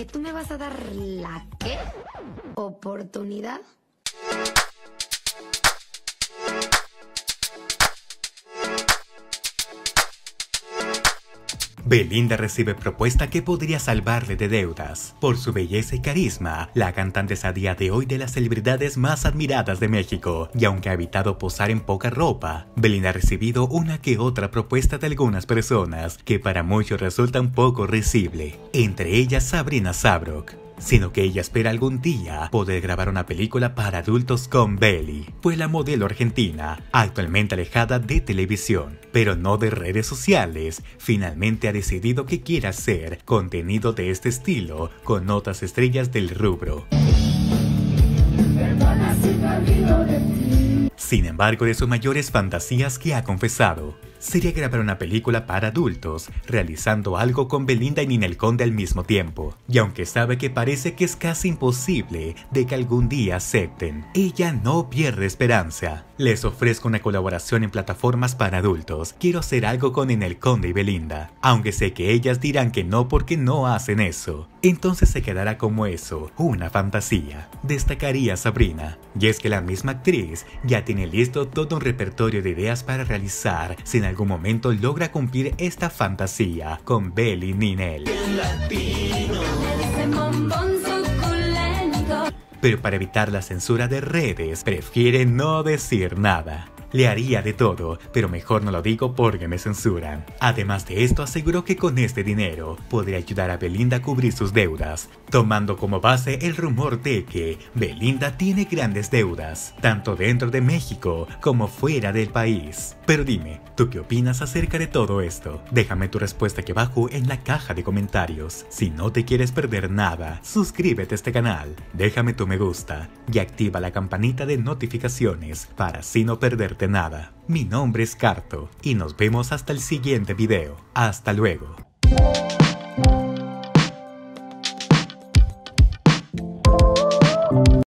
¿Que tú me vas a dar la qué? ¿Oportunidad? Belinda recibe propuesta que podría salvarle de deudas. Por su belleza y carisma, la cantante es a día de hoy de las celebridades más admiradas de México, y aunque ha evitado posar en poca ropa, Belinda ha recibido una que otra propuesta de algunas personas que para muchos resulta un poco risible, entre ellas Sabrina Sabrok sino que ella espera algún día poder grabar una película para adultos con Belly, pues la modelo argentina, actualmente alejada de televisión, pero no de redes sociales, finalmente ha decidido que quiere hacer contenido de este estilo con otras estrellas del rubro. Sin embargo, de sus mayores fantasías que ha confesado, sería grabar una película para adultos, realizando algo con Belinda y Ninel Conde al mismo tiempo. Y aunque sabe que parece que es casi imposible de que algún día acepten, ella no pierde esperanza. Les ofrezco una colaboración en plataformas para adultos. Quiero hacer algo con Ninel Conde y Belinda, aunque sé que ellas dirán que no porque no hacen eso. Entonces se quedará como eso, una fantasía, destacaría Sabrina. Y es que la misma actriz ya tiene listo todo un repertorio de ideas para realizar si en algún momento logra cumplir esta fantasía con Belly Ninel. Pero para evitar la censura de redes, prefiere no decir nada. Le haría de todo, pero mejor no lo digo porque me censuran. Además de esto, aseguró que con este dinero podría ayudar a Belinda a cubrir sus deudas, tomando como base el rumor de que Belinda tiene grandes deudas, tanto dentro de México como fuera del país. Pero dime, ¿tú qué opinas acerca de todo esto? Déjame tu respuesta aquí abajo en la caja de comentarios. Si no te quieres perder nada, suscríbete a este canal, déjame tu me gusta y activa la campanita de notificaciones para así no perderte nada. Mi nombre es Carto y nos vemos hasta el siguiente video. Hasta luego.